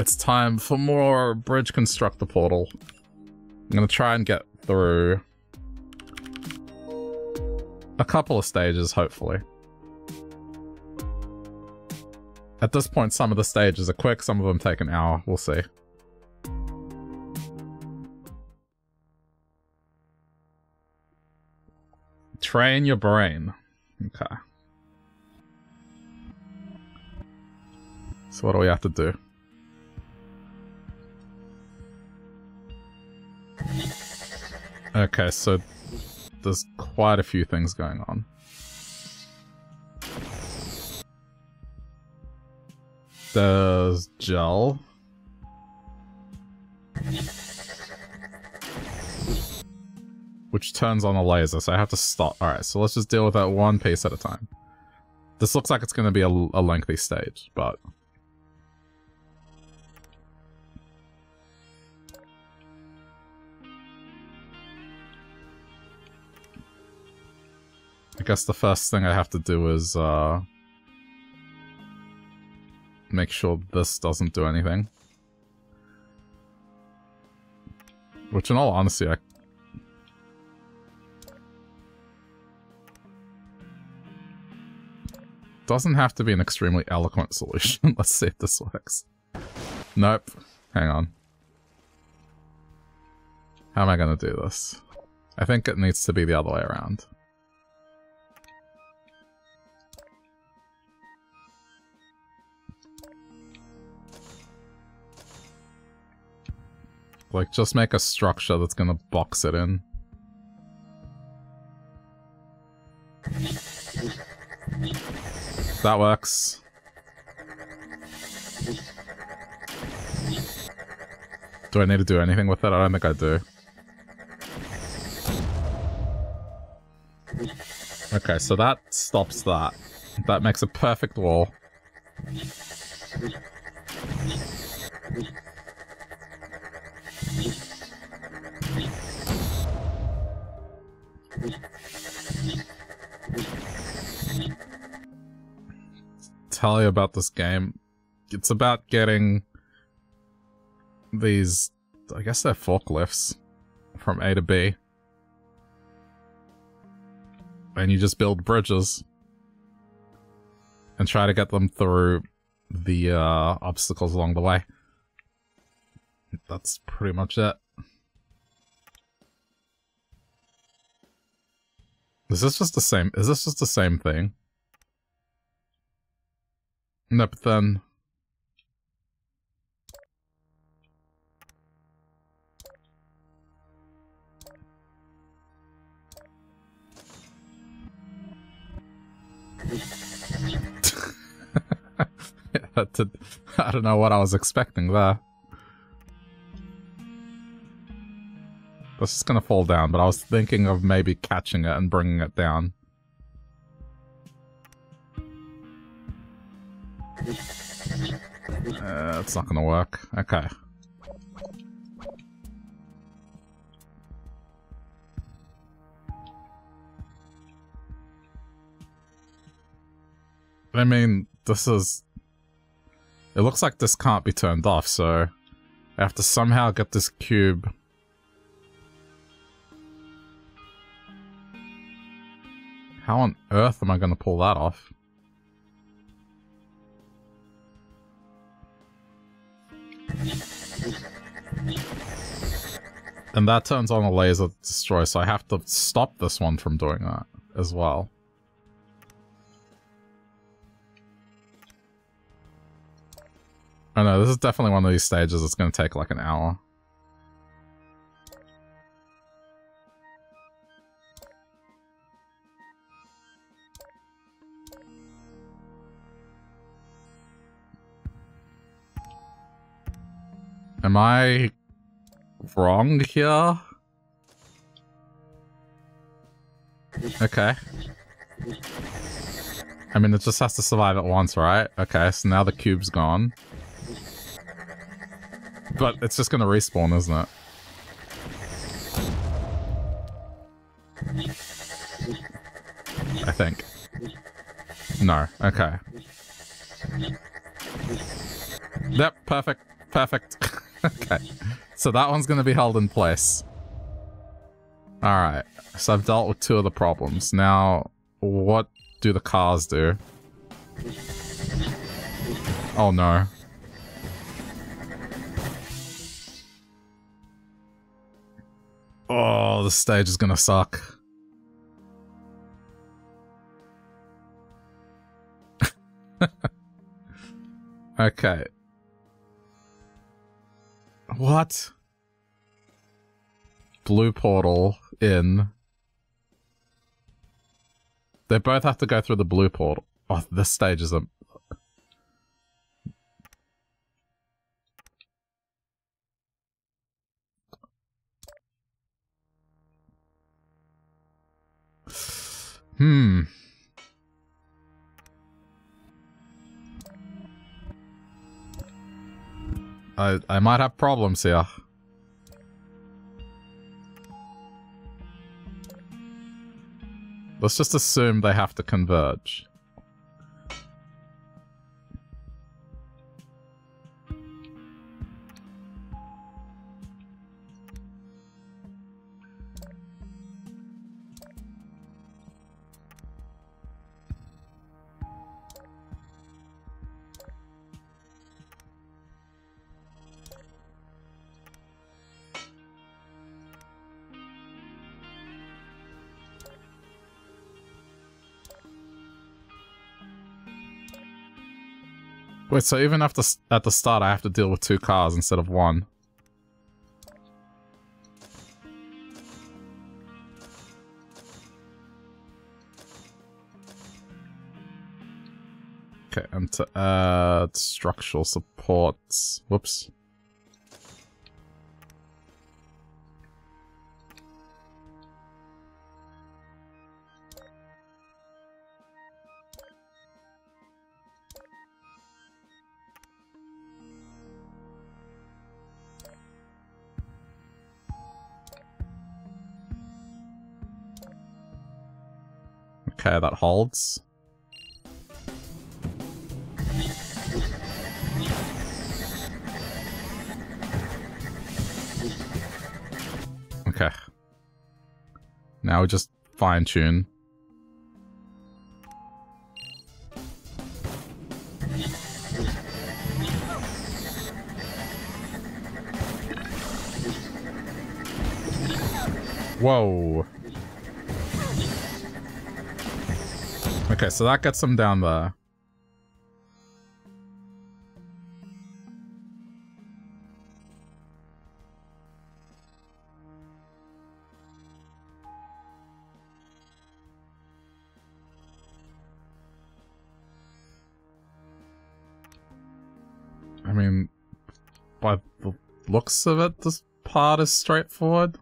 It's time for more bridge constructor portal. I'm gonna try and get through a couple of stages, hopefully. At this point, some of the stages are quick, some of them take an hour. We'll see. Train your brain. Okay. So what do we have to do? Okay, so there's quite a few things going on. There's gel. Which turns on a laser, so I have to stop. Alright, so let's just deal with that one piece at a time. This looks like it's going to be a, a lengthy stage, but... I guess the first thing I have to do is, uh... Make sure this doesn't do anything. Which in all honesty, I... Doesn't have to be an extremely eloquent solution. Let's see if this works. Nope. Hang on. How am I gonna do this? I think it needs to be the other way around. Like, just make a structure that's gonna box it in. That works. Do I need to do anything with it? I don't think I do. Okay, so that stops that. That makes a perfect wall. Tell you about this game. It's about getting these, I guess they're forklifts, from A to B. And you just build bridges. And try to get them through the uh, obstacles along the way. That's pretty much it. Is this just the same? Is this just the same thing? No, then... I don't know what I was expecting there. This is gonna fall down, but I was thinking of maybe catching it and bringing it down. Uh, it's not gonna work. Okay. I mean, this is... It looks like this can't be turned off, so... I have to somehow get this cube How on earth am I going to pull that off? And that turns on a laser destroy, so I have to stop this one from doing that as well. I know, this is definitely one of these stages that's going to take like an hour. Am I wrong here? Okay. I mean, it just has to survive at once, right? Okay, so now the cube's gone. But it's just gonna respawn, isn't it? I think. No, okay. Yep, perfect. perfect. okay. So that one's going to be held in place. Alright. So I've dealt with two of the problems. Now, what do the cars do? Oh no. Oh, the stage is gonna suck. okay. What? Blue portal in. They both have to go through the blue portal. Oh, this stage is a... Hmm. I I might have problems here. Let's just assume they have to converge. Wait, so even after at the start, I have to deal with two cars instead of one. Okay, and to add structural supports. Whoops. Okay, that holds. Okay. Now we just fine tune. Whoa. Okay, so that gets them down there. I mean, by the looks of it, this part is straightforward.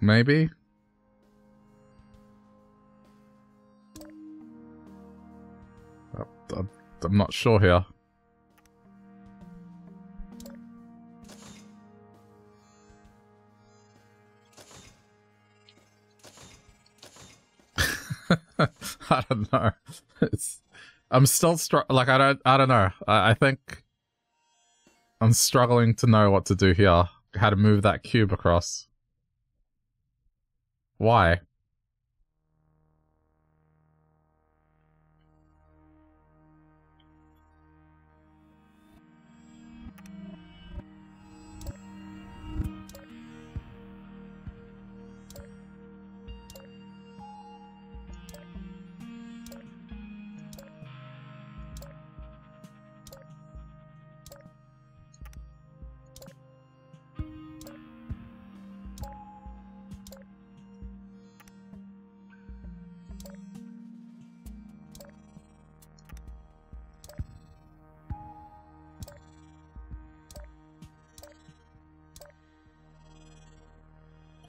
Maybe? I'm not sure here. I don't know. It's, I'm still like I don't I don't know. I, I think I'm struggling to know what to do here. How to move that cube across. Why?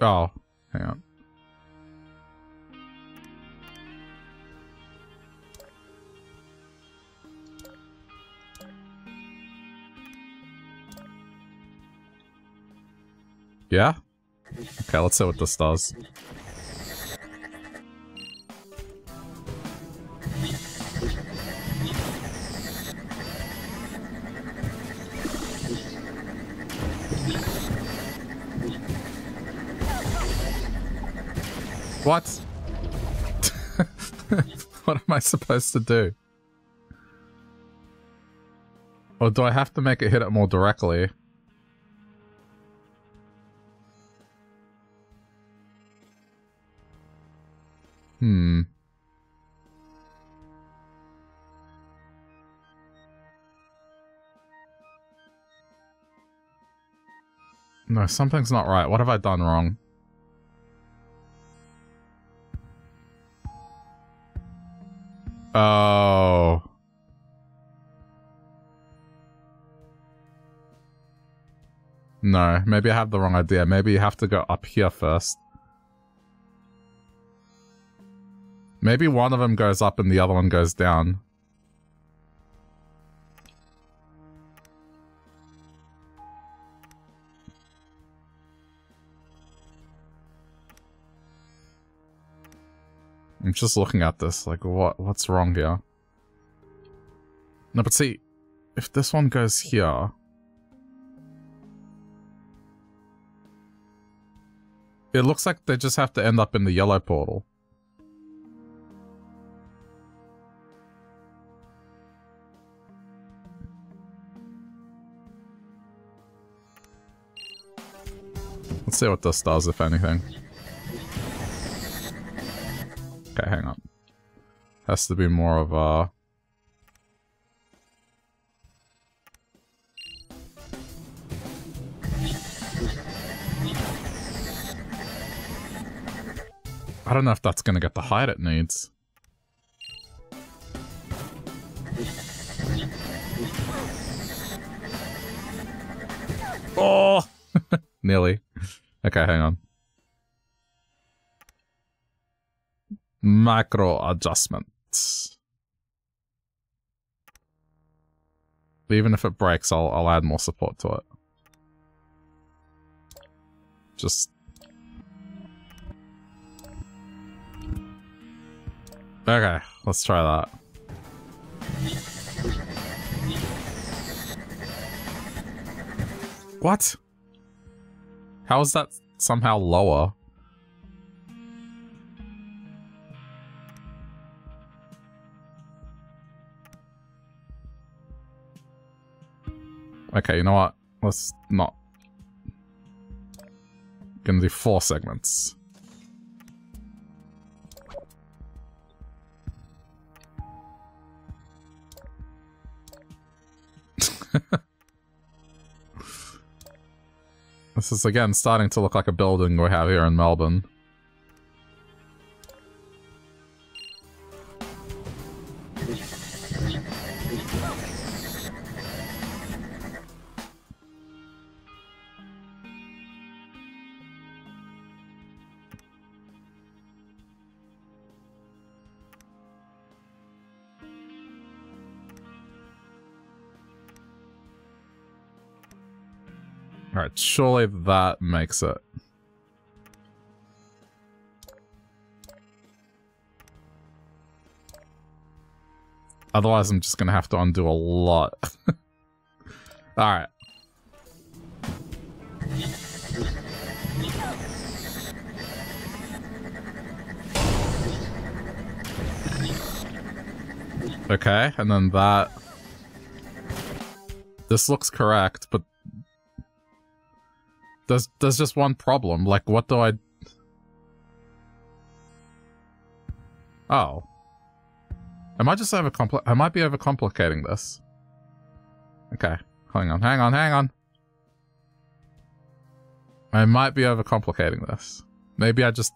Oh, hang on. Yeah? Okay, let's see what this does. What? what am I supposed to do? Or do I have to make it hit it more directly? Hmm. No, something's not right. What have I done wrong? Oh. No, maybe I have the wrong idea. Maybe you have to go up here first. Maybe one of them goes up and the other one goes down. I'm just looking at this, like, what what's wrong here? No, but see, if this one goes here... It looks like they just have to end up in the yellow portal. Let's see what this does, if anything. Okay, hang on. Has to be more of a... I don't know if that's going to get the height it needs. Oh! Nearly. Okay, hang on. Macro adjustments. Even if it breaks, I'll, I'll add more support to it. Just... Okay, let's try that. What? How is that somehow lower? Okay, you know what? Let's not. Gonna do four segments. this is again starting to look like a building we have here in Melbourne. Surely that makes it. Otherwise, I'm just gonna have to undo a lot. Alright. Okay, and then that... This looks correct, but there's there's just one problem. Like, what do I? Oh. Am I just overcompli- I might be overcomplicating this. Okay. Hang on, hang on, hang on. I might be overcomplicating this. Maybe I just...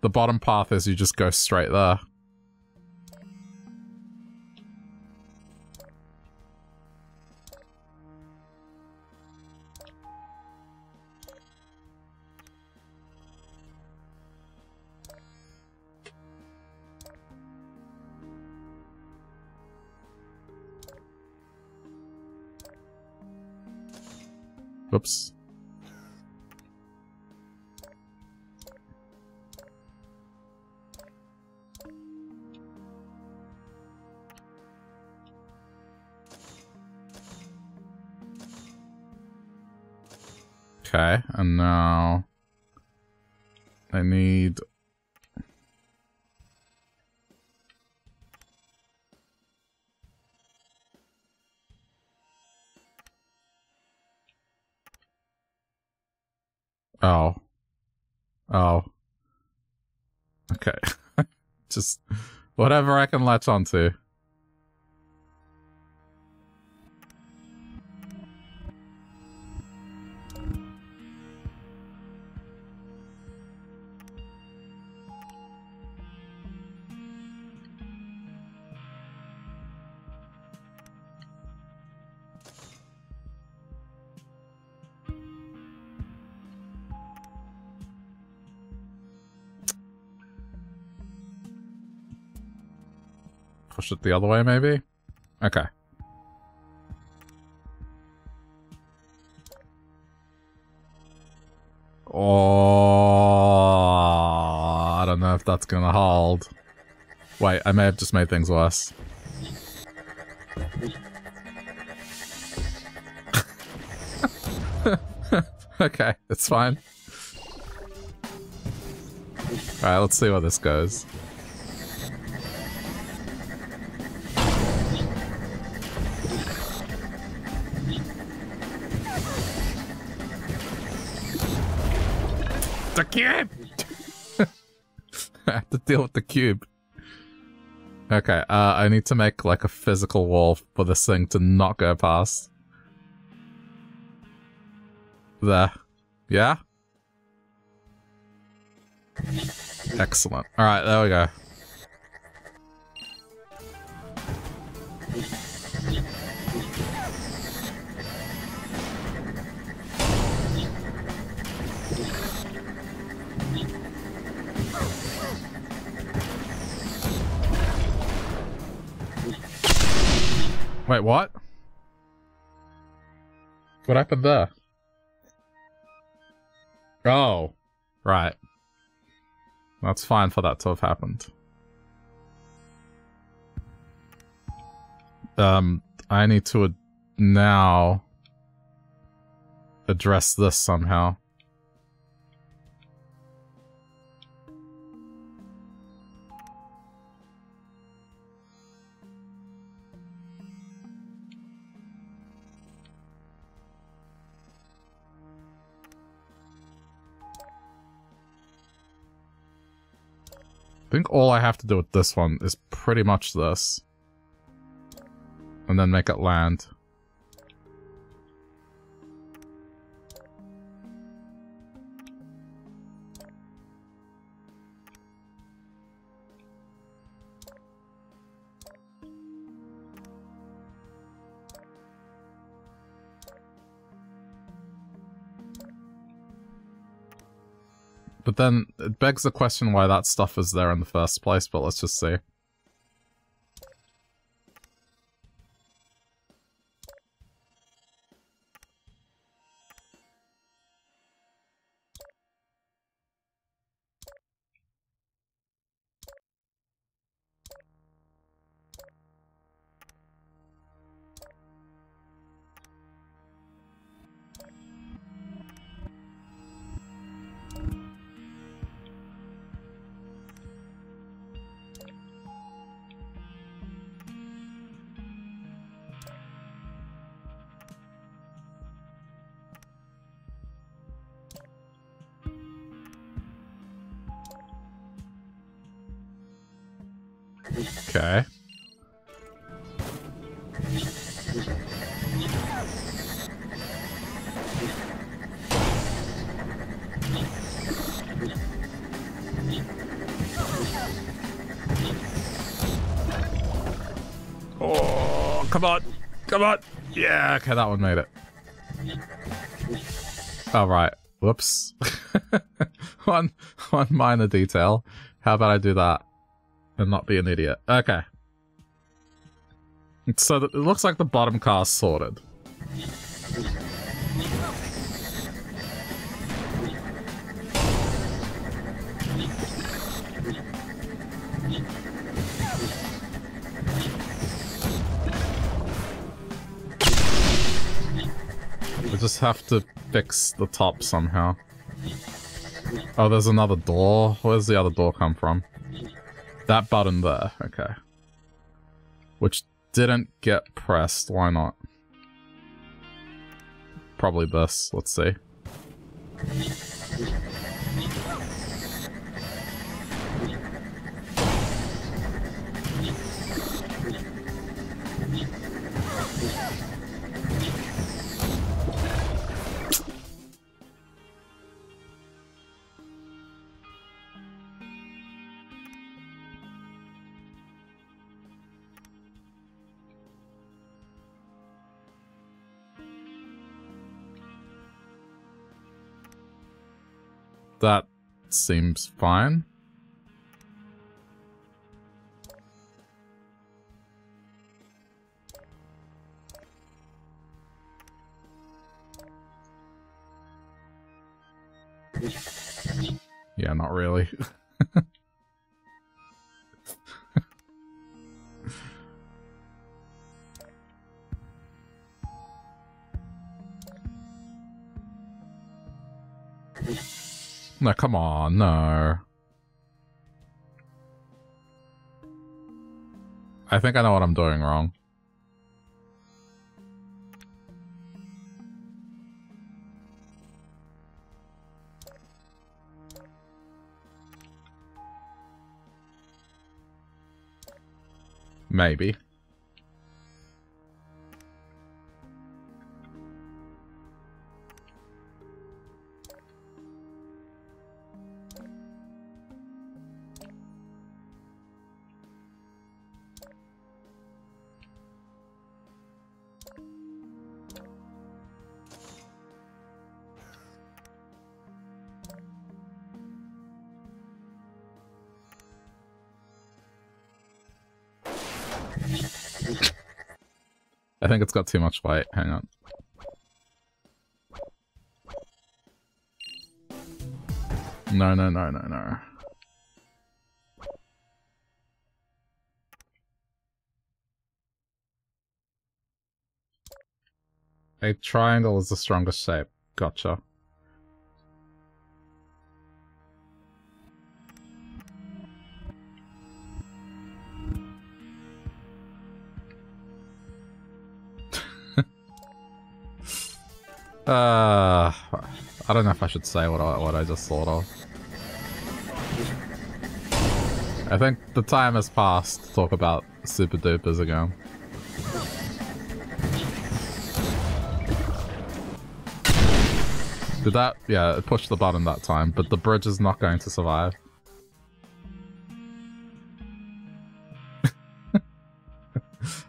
The bottom path is you just go straight there. Whoops. Okay, and now I need Oh. Oh. Okay. Just whatever I can latch onto. It the other way, maybe? Okay. Oh, I don't know if that's gonna hold. Wait, I may have just made things worse. okay, it's fine. Alright, let's see where this goes. The cube! I have to deal with the cube. Okay, uh, I need to make like a physical wall for this thing to not go past. There. Yeah? Excellent. Alright, there we go. Wait, what? What happened there? Oh, right. That's fine for that to have happened. Um, I need to ad now address this somehow. Think all I have to do with this one is pretty much this. And then make it land. But then it begs the question why that stuff is there in the first place, but let's just see. Okay. Oh, come on. Come on. Yeah, okay, that one made it. All right. Whoops. one one minor detail. How about I do that and not be an idiot? Okay. So it looks like the bottom car's sorted. We just have to fix the top somehow. Oh, there's another door. Where's the other door come from? That button there. Okay. Which didn't get pressed. Why not? Probably this. Let's see. That seems fine. yeah, not really. No, come on, no. I think I know what I'm doing wrong. Maybe. It's got too much weight. Hang on. No, no, no, no, no. A triangle is the strongest shape. Gotcha. Uh, I don't know if I should say what I, what I just thought of. I think the time has passed to talk about Super Dupers again. Did that? Yeah, it pushed the button that time, but the bridge is not going to survive.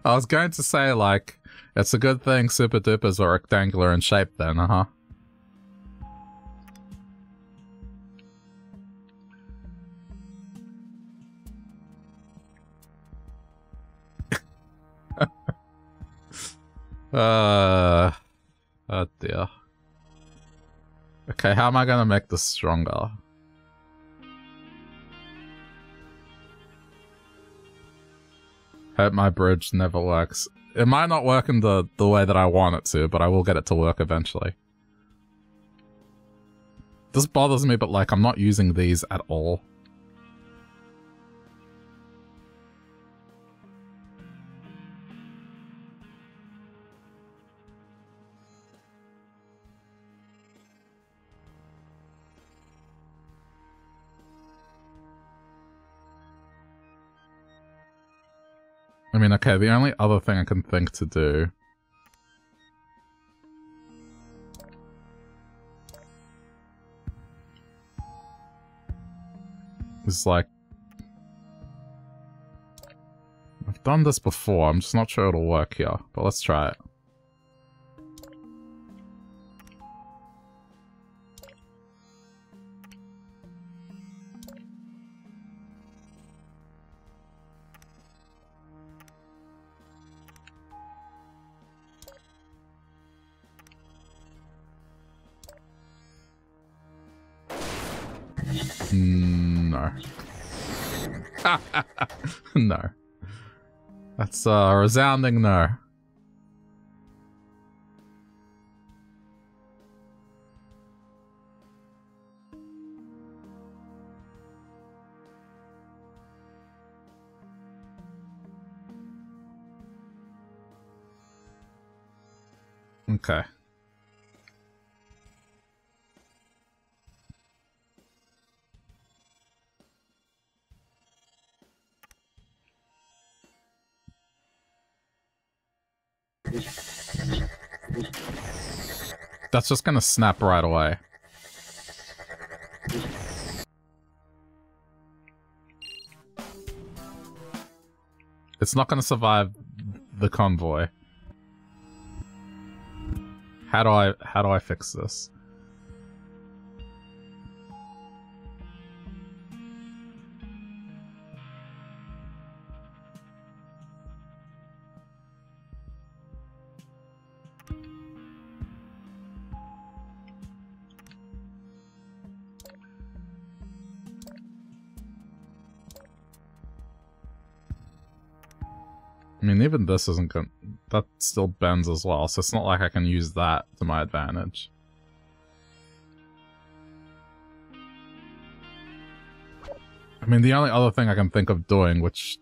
I was going to say, like, it's a good thing Super Dupers are rectangular in shape then, uh-huh. uh, oh dear. Okay, how am I gonna make this stronger? Hope my bridge never works. It might not work in the, the way that I want it to, but I will get it to work eventually. This bothers me, but like, I'm not using these at all. Okay, the only other thing I can think to do... is like... I've done this before, I'm just not sure it'll work here, but let's try it. No. no. That's uh, a resounding no. Okay. That's just gonna snap right away. It's not gonna survive the convoy. How do I how do I fix this? Even this isn't going That still bends as well, so it's not like I can use that to my advantage. I mean, the only other thing I can think of doing, which...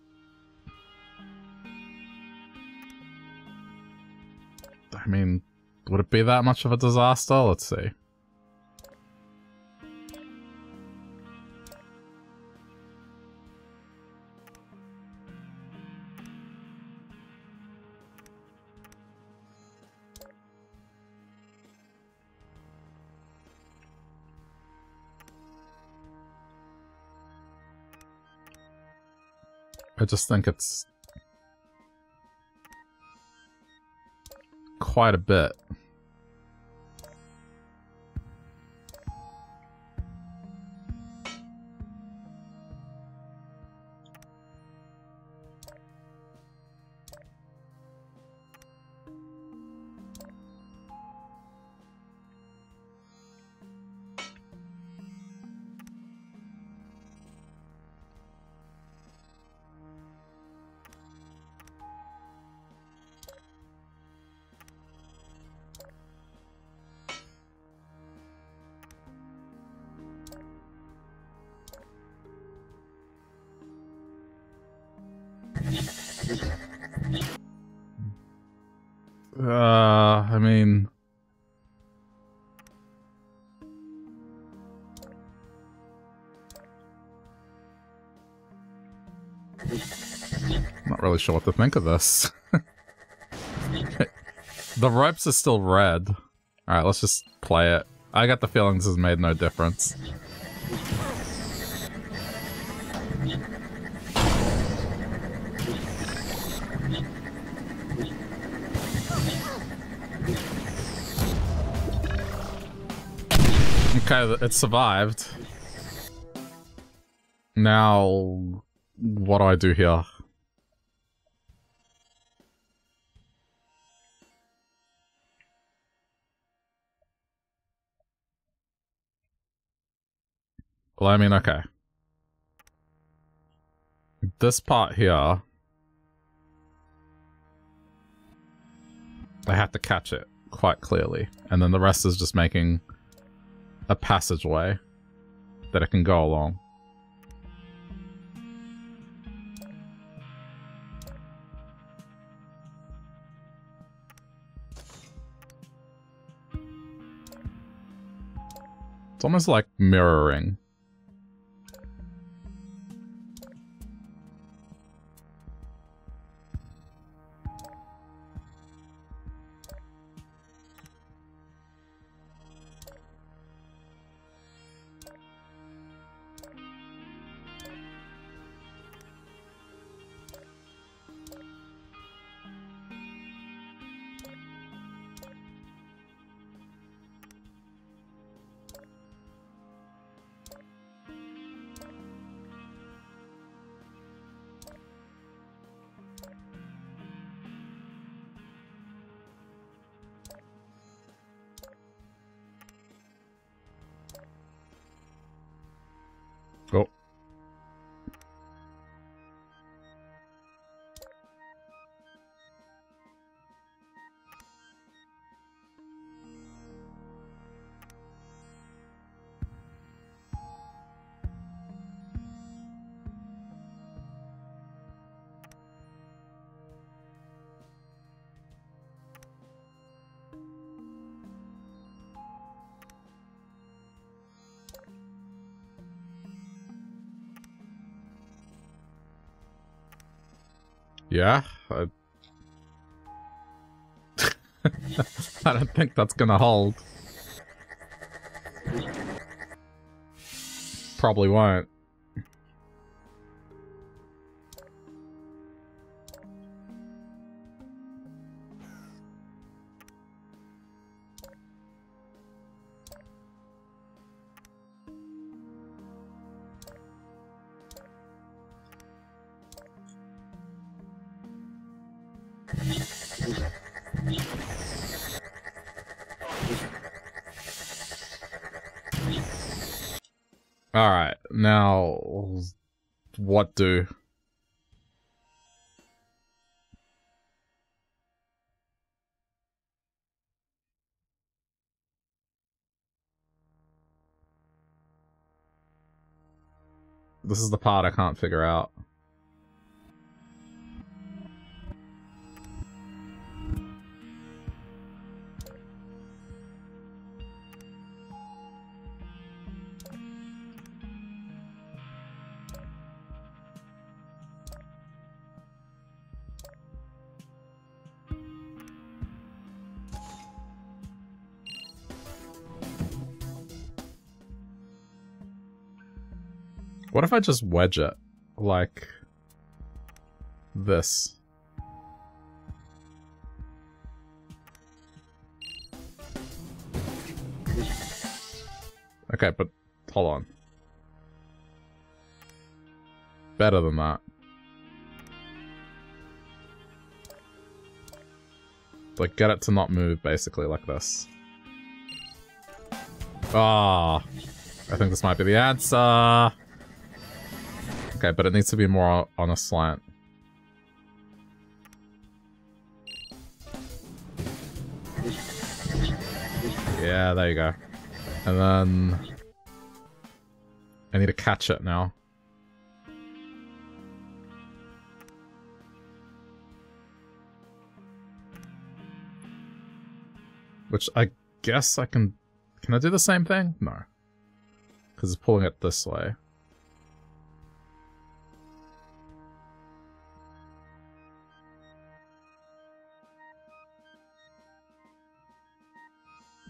I mean, would it be that much of a disaster? Let's see. I just think it's quite a bit. Sure what to think of this. the ropes are still red. Alright, let's just play it. I got the feeling this has made no difference. Okay, it survived. Now, what do I do here? Well, I mean, okay. This part here... I have to catch it quite clearly. And then the rest is just making a passageway that it can go along. It's almost like mirroring. Yeah. I... I don't think that's gonna hold. Probably won't. Alright, now what do? This is the part I can't figure out. What if I just wedge it? Like... This. Okay, but hold on. Better than that. Like, get it to not move, basically, like this. Ah, I think this might be the answer. Okay, but it needs to be more on a slant. Yeah, there you go. And then... I need to catch it now. Which I guess I can... Can I do the same thing? No. Because it's pulling it this way.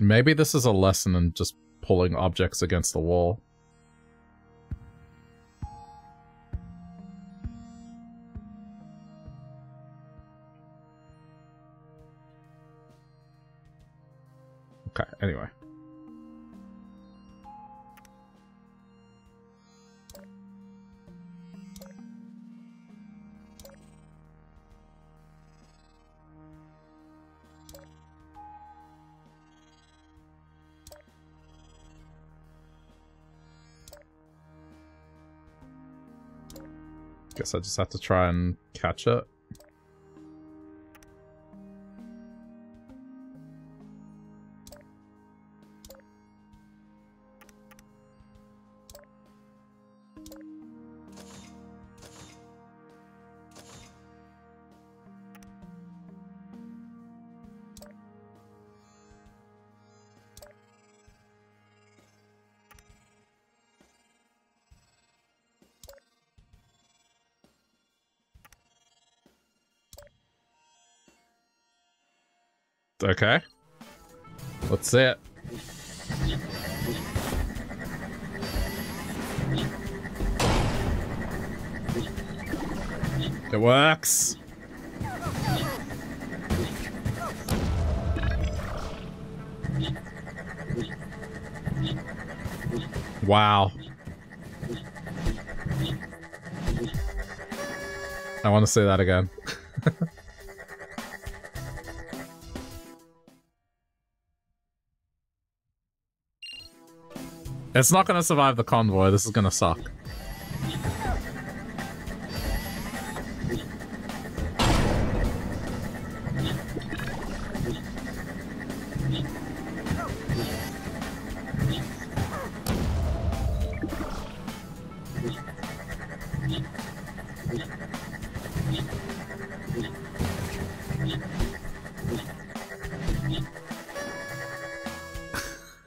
Maybe this is a lesson in just pulling objects against the wall. Guess I just have to try and catch it. Okay. Let's see it. It works. Wow. I want to say that again. It's not gonna survive the convoy, this is gonna suck.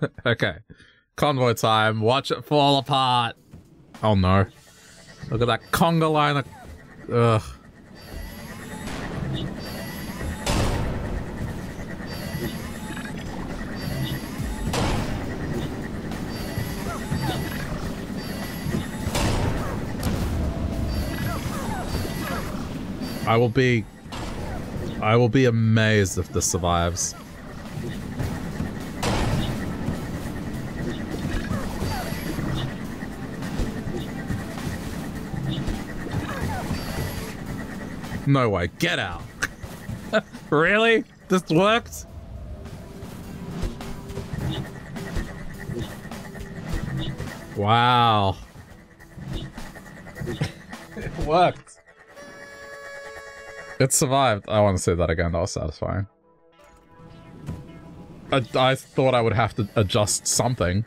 okay. Convoy time. Watch it fall apart. Oh no. Look at that conga line. Of... Ugh. I will be... I will be amazed if this survives. No way. Get out. really? This worked? Wow. it worked. It survived. I want to say that again. That was satisfying. I, I thought I would have to adjust something.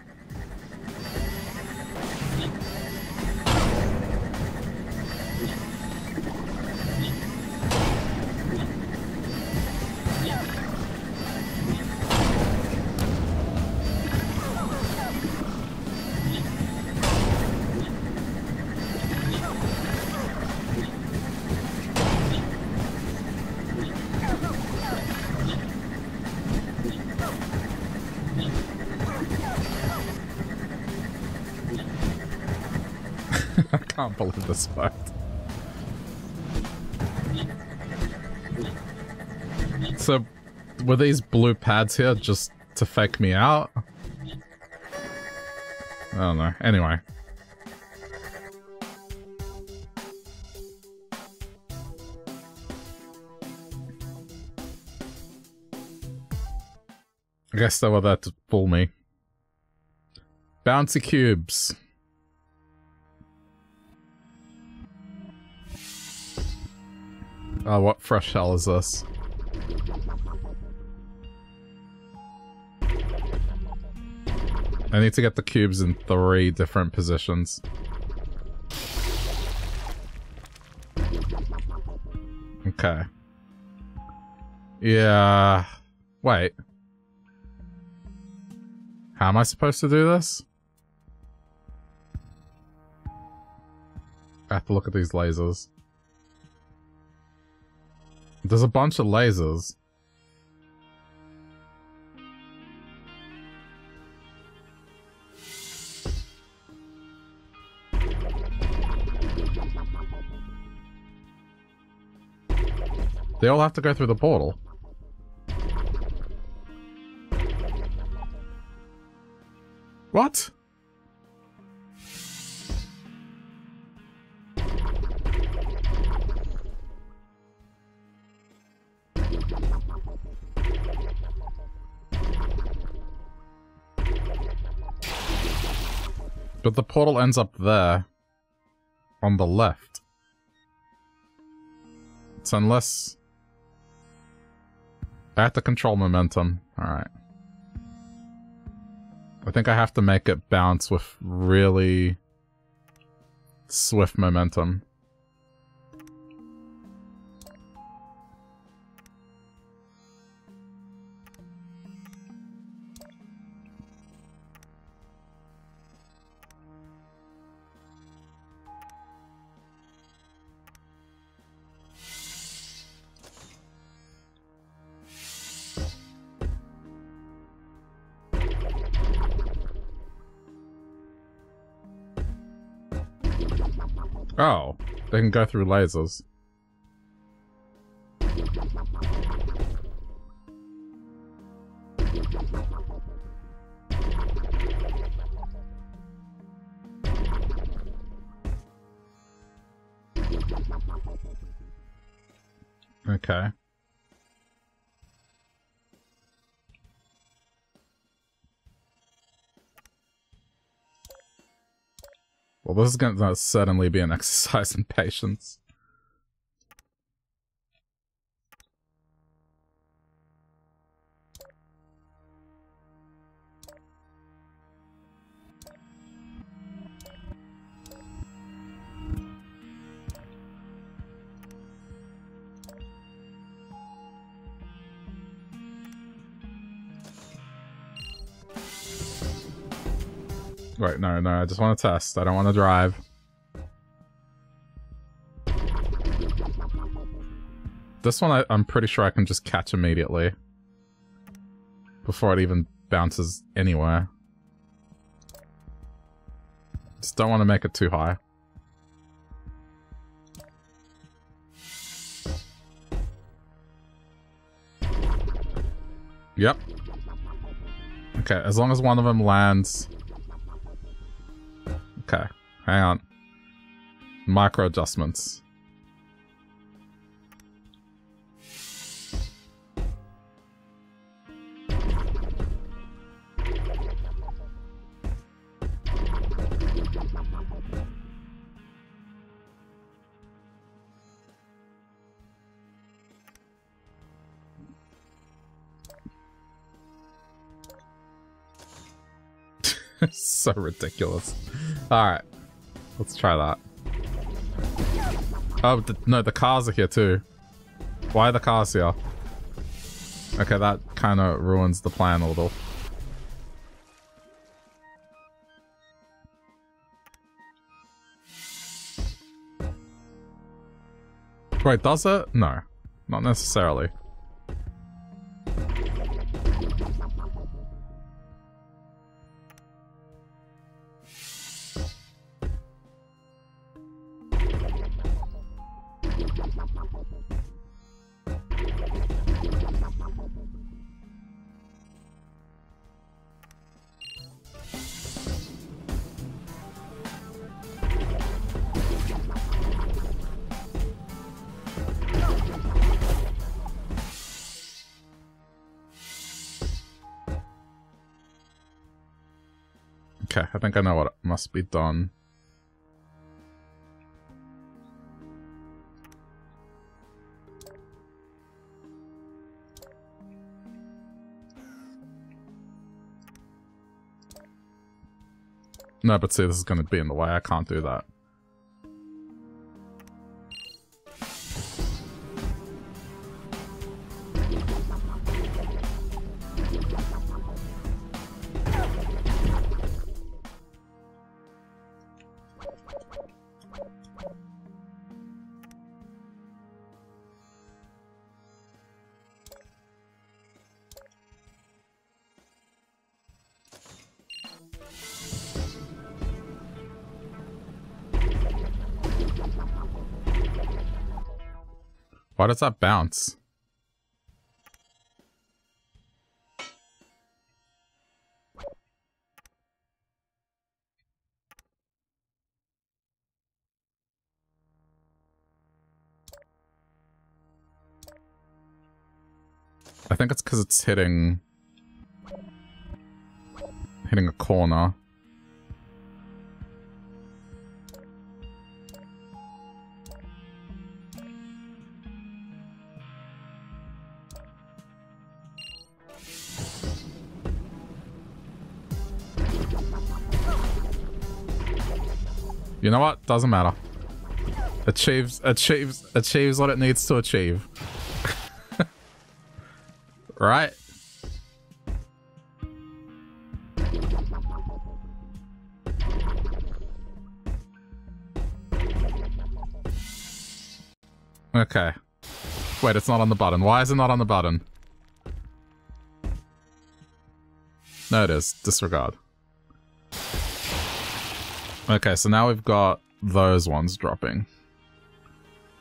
So, were these blue pads here just to fake me out? I don't know. Anyway. I guess they were there to fool me. Bouncy cubes. Oh, what fresh hell is this? I need to get the cubes in three different positions. Okay. Yeah. Wait. How am I supposed to do this? I have to look at these lasers. There's a bunch of lasers. They all have to go through the portal. What? But the portal ends up there. On the left. So unless... I have to control momentum. Alright. I think I have to make it bounce with really swift momentum. Oh, they can go through lasers. This is going to certainly be an exercise in patience. no. Uh, I just want to test. I don't want to drive. This one, I, I'm pretty sure I can just catch immediately. Before it even bounces anywhere. Just don't want to make it too high. Yep. Okay, as long as one of them lands Hang on. Micro adjustments. so ridiculous. Alright. Let's try that. Oh, the, no, the cars are here too. Why are the cars here? Okay, that kind of ruins the plan a little. Wait, does it? No. Not necessarily. Be done. No, but see, this is going to be in the way. I can't do that. Why does that bounce? I think it's because it's hitting... hitting a corner. You know what? Doesn't matter. Achieves, achieves, achieves what it needs to achieve. right? Okay. Wait, it's not on the button. Why is it not on the button? No, it is. Disregard. Okay, so now we've got those ones dropping.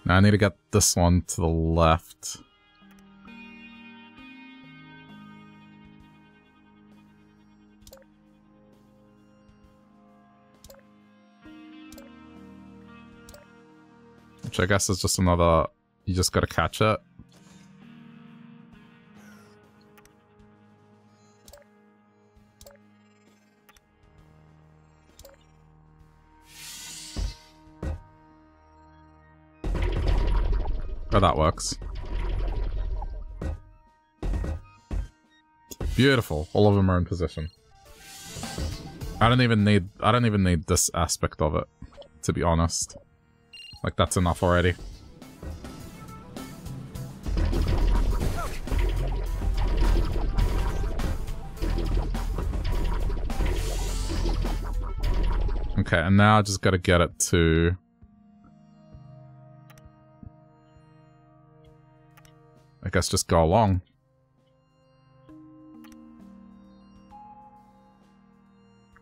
Now I need to get this one to the left. Which I guess is just another... You just gotta catch it. That works. Beautiful. All of them are in position. I don't even need I don't even need this aspect of it, to be honest. Like that's enough already. Okay, and now I just gotta get it to I guess just go along.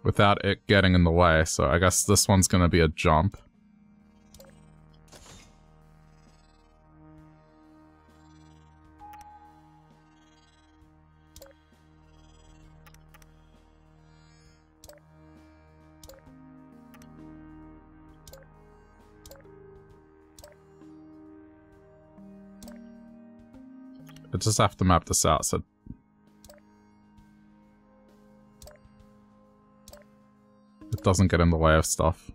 Without it getting in the way, so I guess this one's gonna be a jump. I just have to map this out so it doesn't get in the way of stuff.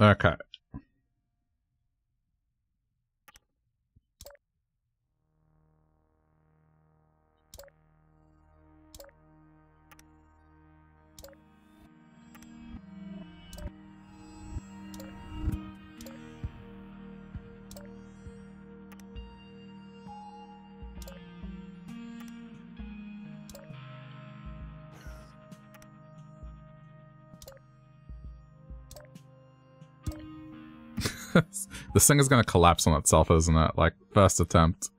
Okay. This thing is going to collapse on itself, isn't it? Like, first attempt.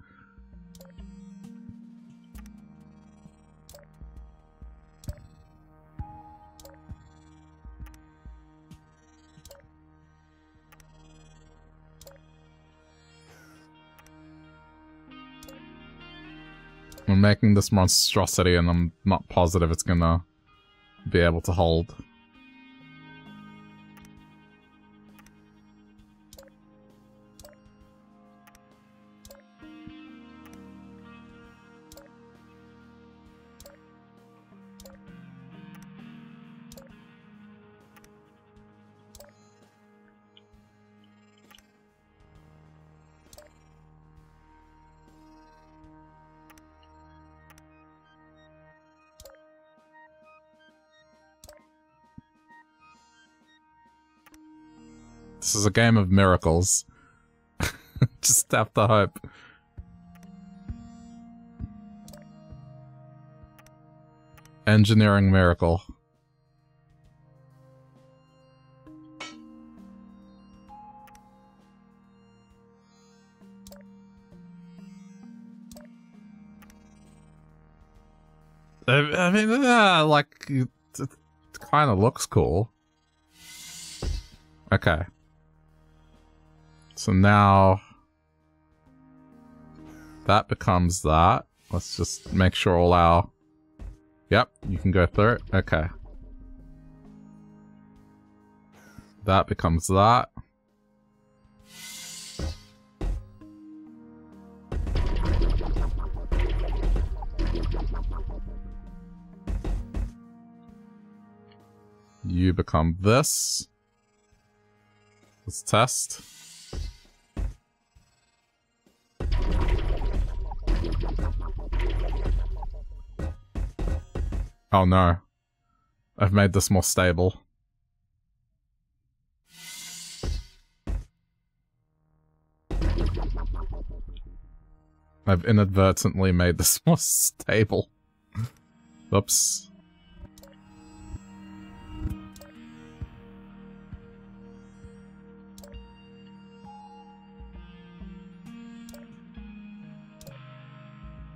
I'm making this monstrosity and I'm not positive it's gonna be able to hold. Is a game of miracles. Just have to hope. Engineering miracle. I mean, uh, like, it kind of looks cool. Okay. So now that becomes that. Let's just make sure all our... Yep, you can go through it. Okay. That becomes that. You become this. Let's test. Oh no. I've made this more stable. I've inadvertently made this more stable. Oops.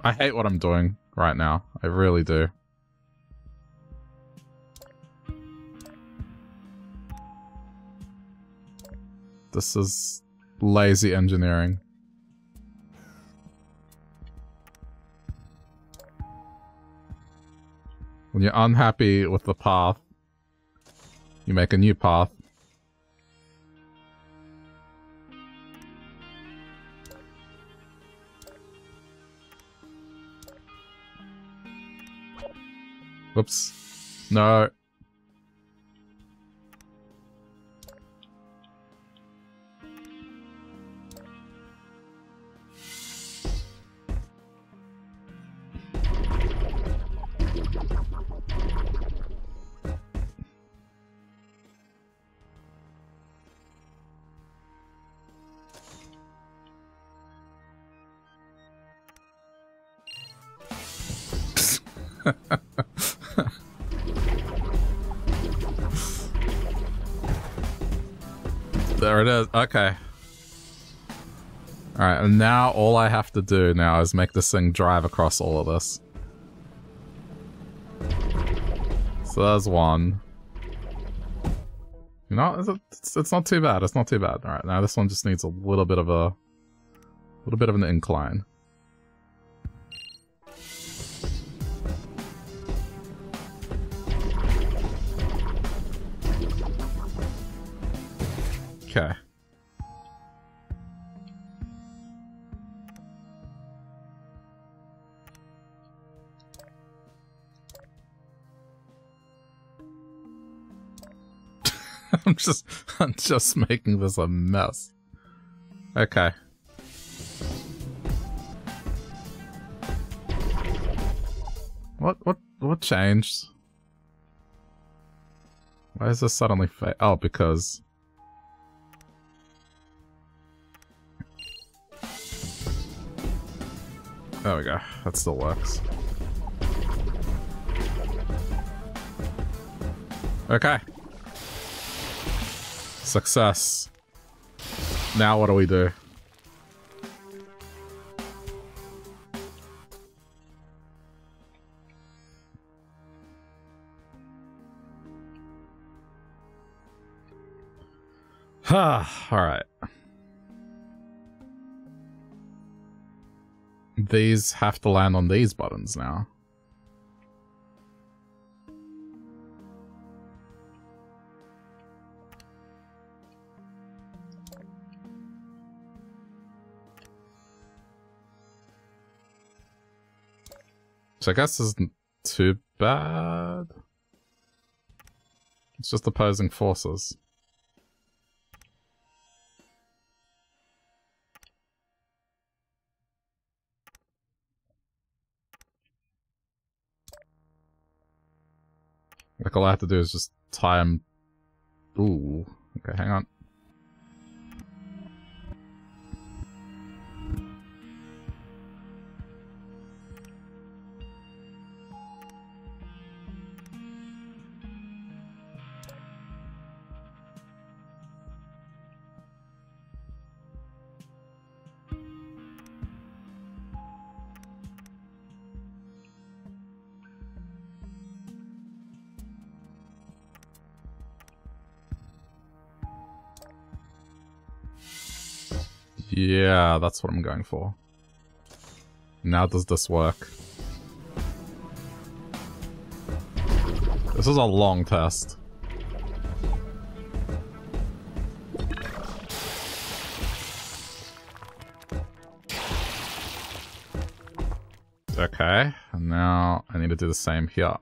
I hate what I'm doing right now. I really do. This is lazy engineering. When you're unhappy with the path, you make a new path. Whoops. No. Okay. Alright, and now all I have to do now is make this thing drive across all of this. So there's one. You know, it's, it's not too bad. It's not too bad. All right, now this one just needs a little bit of a, little bit of an incline. Just I'm just making this a mess. Okay. What what what changed? Why is this suddenly fa- Oh, because There we go. That still works. Okay. Success. Now what do we do? All right. These have to land on these buttons now. So I guess isn't too bad. It's just opposing forces. Like all I have to do is just tie them. Ooh. Okay, hang on. Yeah, that's what I'm going for. Now does this work? This is a long test. Okay, and now I need to do the same here.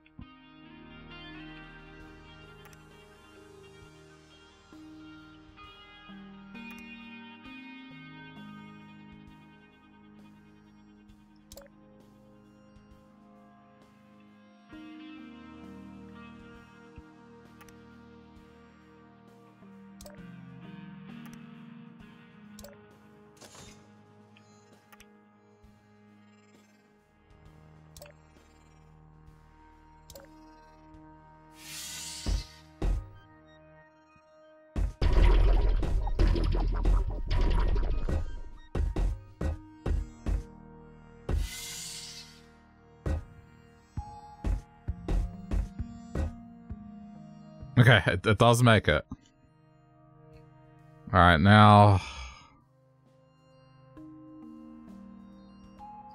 It, it does make it. Alright, now...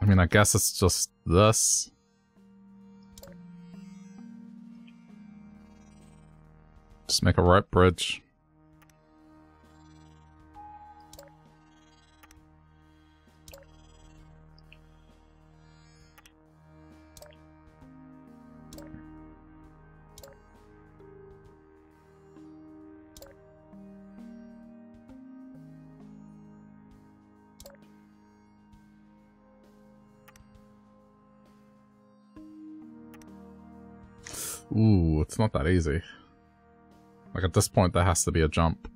I mean, I guess it's just this. Just make a rope bridge. It's not that easy. Like at this point, there has to be a jump.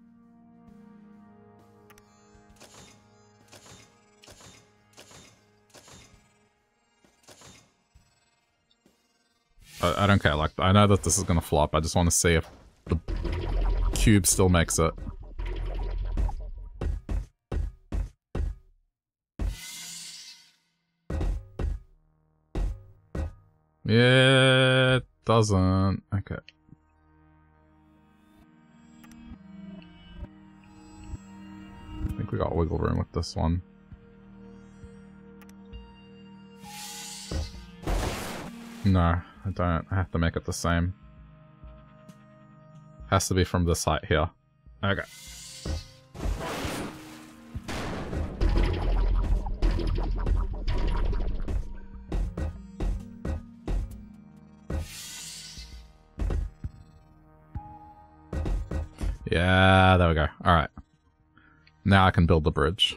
I, I don't care, like, I know that this is gonna flop, I just want to see if the cube still makes it. Yeah, it doesn't. Okay. I think we got wiggle room with this one. No, I don't. I have to make it the same. Has to be from this height here. Okay. Can build the bridge.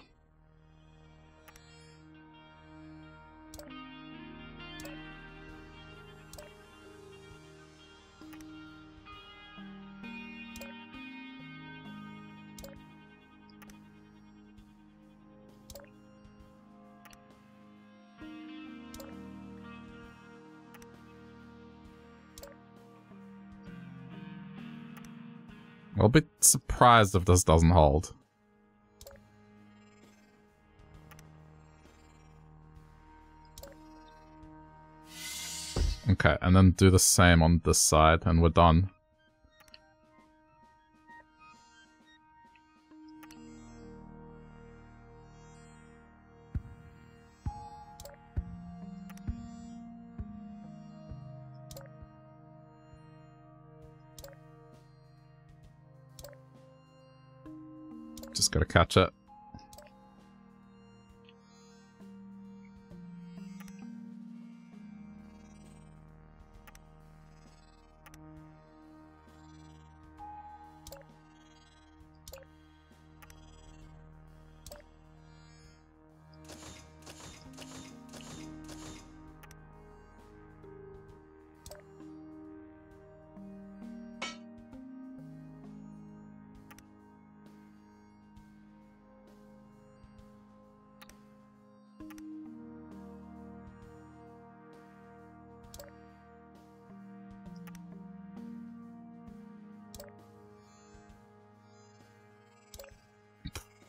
I'll be surprised if this doesn't hold. And then do the same on this side, and we're done. Just gotta catch it.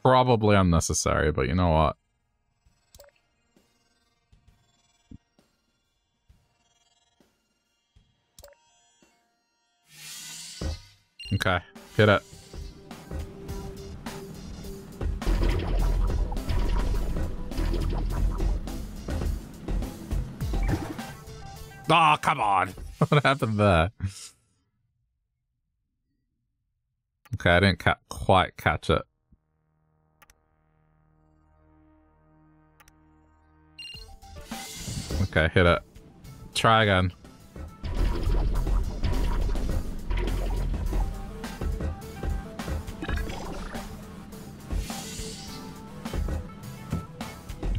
Probably unnecessary, but you know what? Okay, hit it. Oh, come on. what happened there? Okay, I didn't ca quite catch it. Okay, hit it. Try again.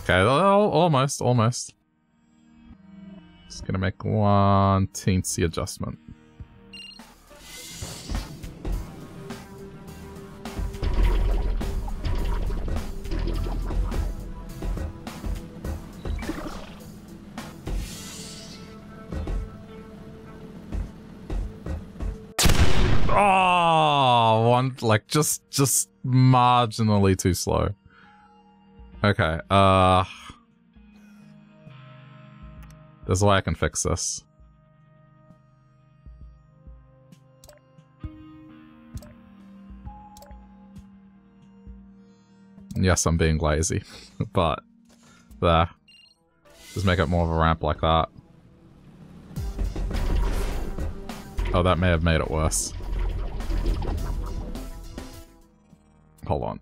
Okay, almost, almost. Just gonna make one teensy adjustment. Like just just marginally too slow. Okay, uh There's a way I can fix this. Yes, I'm being lazy, but there. Just make it more of a ramp like that. Oh, that may have made it worse. Hold on.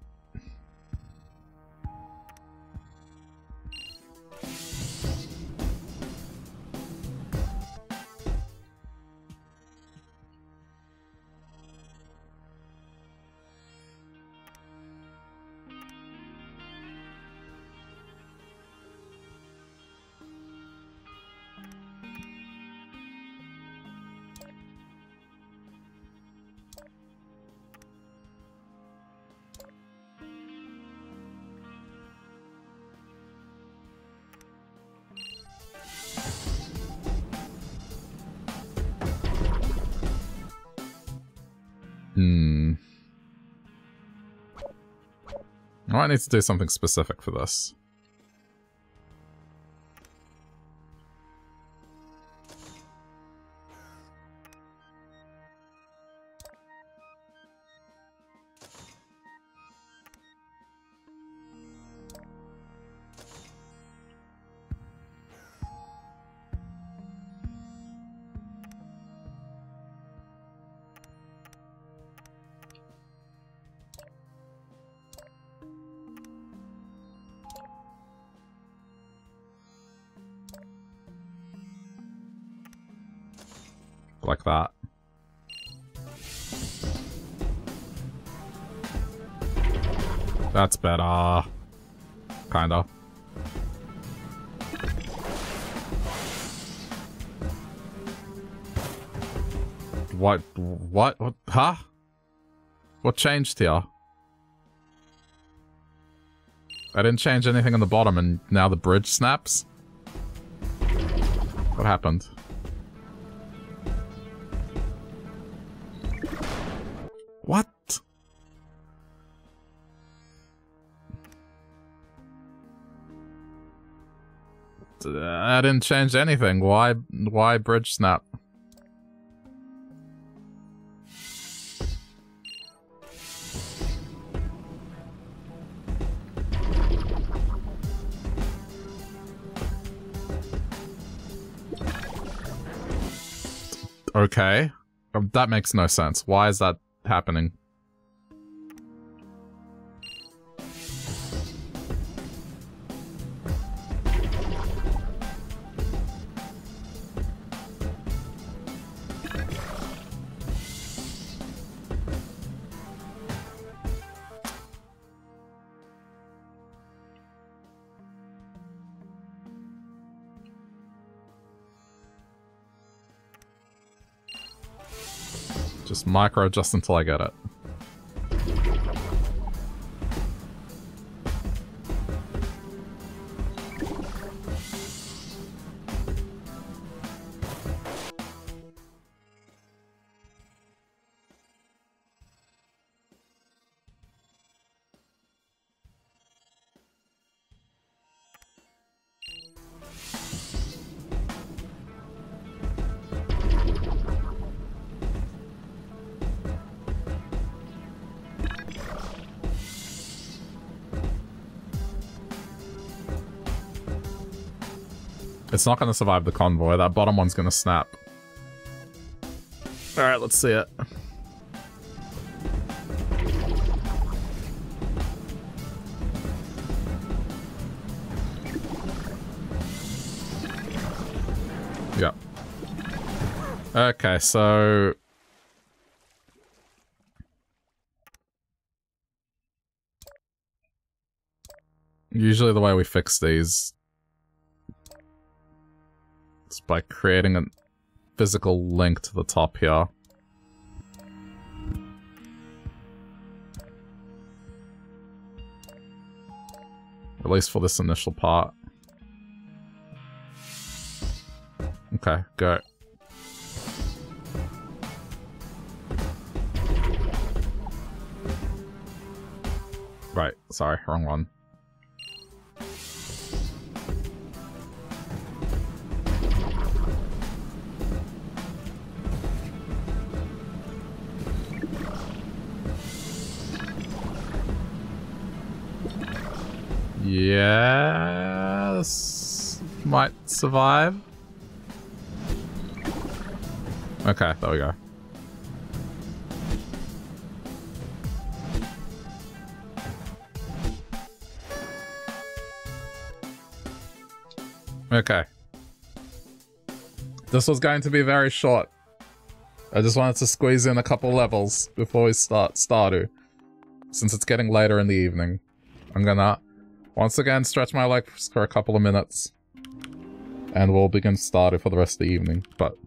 Need to do something specific for this. What changed here? I didn't change anything on the bottom and now the bridge snaps? What happened? What? I didn't change anything. Why why bridge snap? Okay. Um, that makes no sense. Why is that happening? Micro just until I get it. It's not going to survive the convoy. That bottom one's going to snap. Alright, let's see it. Yep. Okay, so... Usually the way we fix these by creating a physical link to the top here. At least for this initial part. Okay, go. Right, sorry, wrong one. Yes. Might survive. Okay, there we go. Okay. This was going to be very short. I just wanted to squeeze in a couple levels before we start Stardew. Since it's getting later in the evening. I'm gonna once again, stretch my legs for a couple of minutes. And we'll begin Stardew for the rest of the evening. But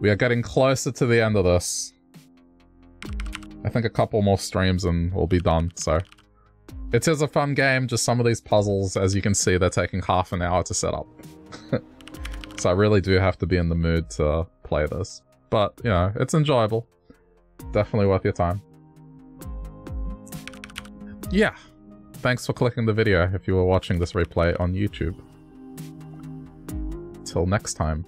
we are getting closer to the end of this. I think a couple more streams and we'll be done, so... It is a fun game, just some of these puzzles, as you can see, they're taking half an hour to set up. so I really do have to be in the mood to play this. But, you know, it's enjoyable. Definitely worth your time. Yeah. Thanks for clicking the video if you were watching this replay on YouTube. Till next time.